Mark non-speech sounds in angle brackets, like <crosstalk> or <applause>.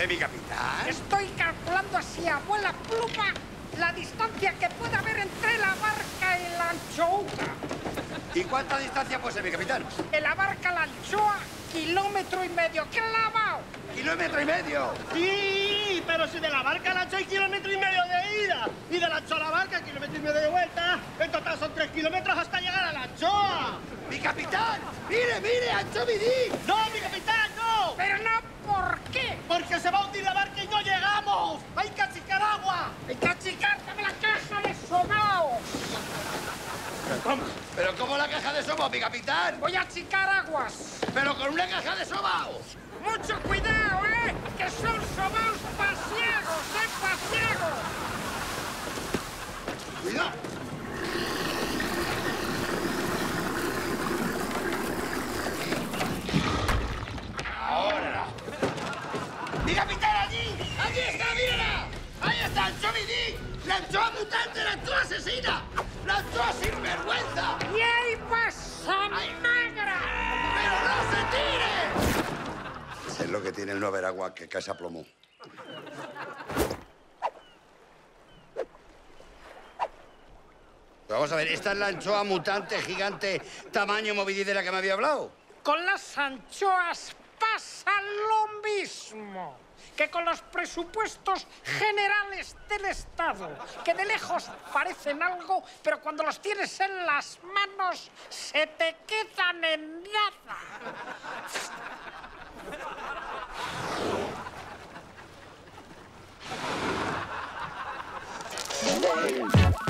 dice mi capitán? Estoy calculando así, abuela pluma, la distancia que puede haber entre la barca y la anchoa. ¿Y cuánta distancia puede ser, mi capitán? En la barca la anchoa, kilómetro y medio, clavado. ¡Kilómetro y medio! Sí, pero si de la barca a la anchoa hay kilómetro y medio de ida y de la anchoa a la barca kilómetro y medio de vuelta, en total son tres kilómetros hasta llegar a la anchoa. ¡Mi capitán! ¡Mire, mire, Ancho Vidí! ¡No, mi capitán, no! Pero no, ¿por Porque se va a hundir la barca y no llegamos. ¡Hay que achicar agua! Hay que achicarte la caja de sobaos. ¿Cómo? ¿Pero cómo la caja de sobao, mi capitán? Voy a achicar aguas. ¡Pero con una caja de sobaos! Allí! ¡Allí está, mírala! ¡Ahí está Ancho Vidí! ¡La anchoa mutante, la anchoa asesina! ¡La anchoa sinvergüenza! Y ahí pasa magra. ¡Pero no se tire! Es lo que tiene el no haber agua que cae a plomo. Vamos a ver, ¿esta es la anchoa mutante gigante tamaño movidí de la que me había hablado? Con las anchoas pasa lo mismo que con los presupuestos generales del Estado, que de lejos parecen algo, pero cuando los tienes en las manos se te quedan en nada. <laughs>